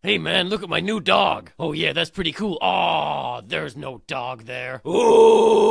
Hey man, look at my new dog. Oh yeah, that's pretty cool. Aw, there's no dog there. Ooh.